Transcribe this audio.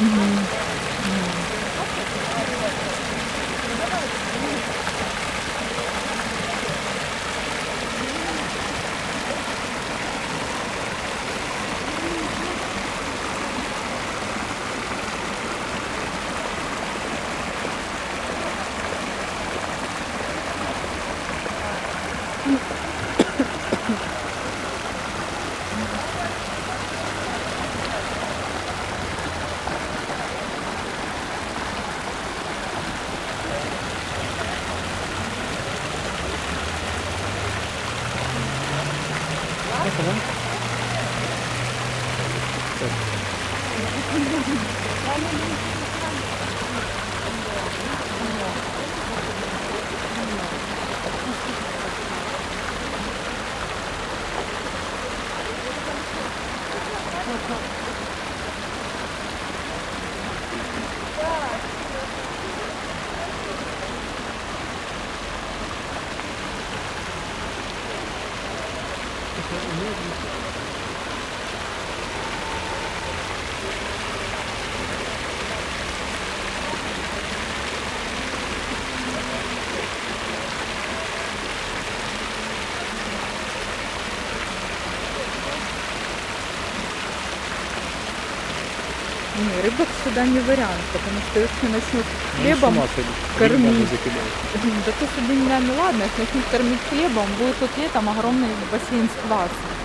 Thank mm -hmm. you. 저건? 네. mesmo. Ні, рибок сюди не варіант, тому що якщо почнуть хлібом кормити, да то собі не ну ладно, якщо почнуть кормити хлібом, буде тут літом огромний басейн з квасом.